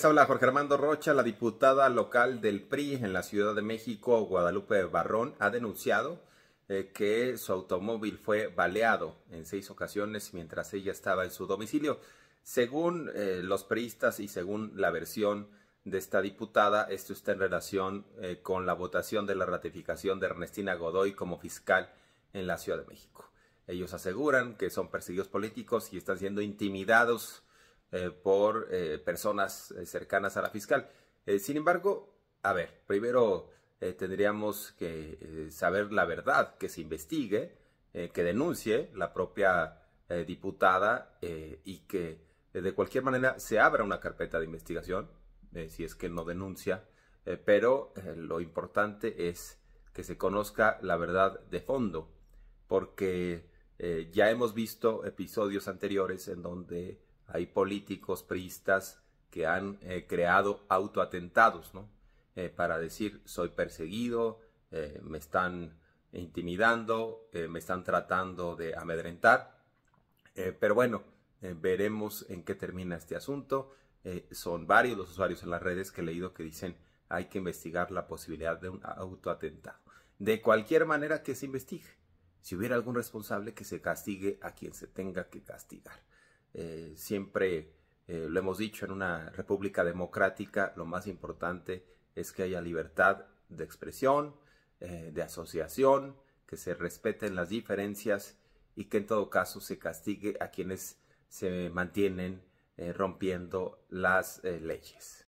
Habla Jorge Armando Rocha, la diputada local del PRI en la Ciudad de México, Guadalupe Barrón, ha denunciado eh, que su automóvil fue baleado en seis ocasiones mientras ella estaba en su domicilio. Según eh, los priistas y según la versión de esta diputada, esto está en relación eh, con la votación de la ratificación de Ernestina Godoy como fiscal en la Ciudad de México. Ellos aseguran que son perseguidos políticos y están siendo intimidados eh, por eh, personas eh, cercanas a la fiscal. sin embargo, a ver, primero tendríamos que saber la verdad, que se investigue, que denuncie la propia diputada y que de cualquier manera se abra una carpeta de investigación, si es que no denuncia, pero lo importante es que se conozca la verdad de fondo, porque ya hemos visto episodios anteriores en donde hay políticos priistas que han eh, creado autoatentados, ¿no? Eh, para decir, soy perseguido, eh, me están intimidando, me están tratando de amedrentar. pero bueno, veremos en qué termina este asunto. son varios los usuarios en las redes que he leído que dicen hay que investigar la posibilidad de un autoatentado. De cualquier manera que se investigue. Si hubiera algún responsable, que se castigue a quien se tenga que castigar. Eh, siempre eh, lo hemos dicho, en una república democrática lo más importante es que haya libertad de expresión, eh, de asociación, que se respeten las diferencias y que en todo caso se castigue a quienes se mantienen rompiendo las leyes.